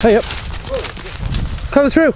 Hey up. Coming through.